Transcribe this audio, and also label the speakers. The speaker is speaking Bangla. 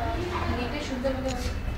Speaker 1: नीट शुद्ध